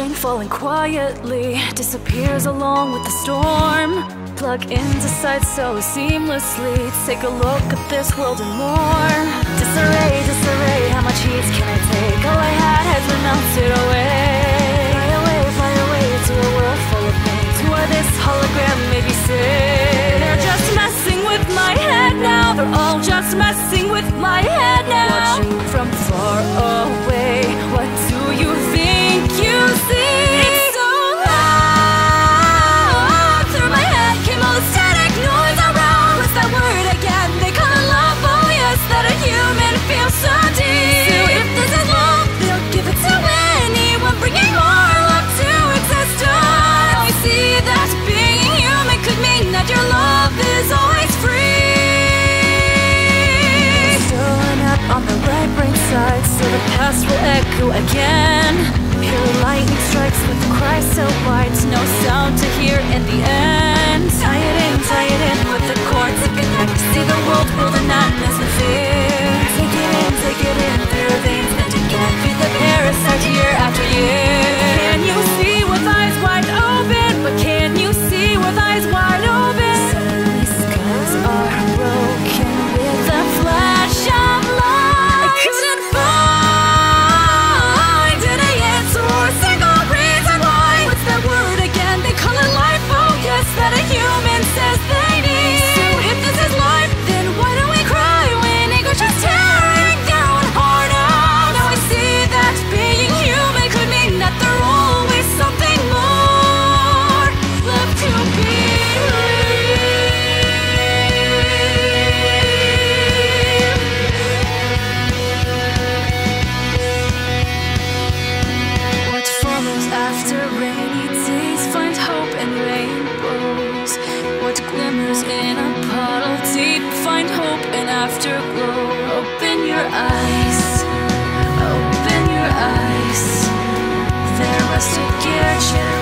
rain falling quietly disappears along with the storm. Plug into sight so seamlessly. Take a look at this world and more. Disarray, disarray, how much heat can I take? All I had has been melted away. Fly away, fly away to a world full of pain. To where this hologram may be saved. They're just messing with my head now. They're all just messing with my head now. Watching from far away, what do you feel? again. Here lightning strikes with a cry so wide, no sound to hear in the end. eyes, open your eyes. There was to.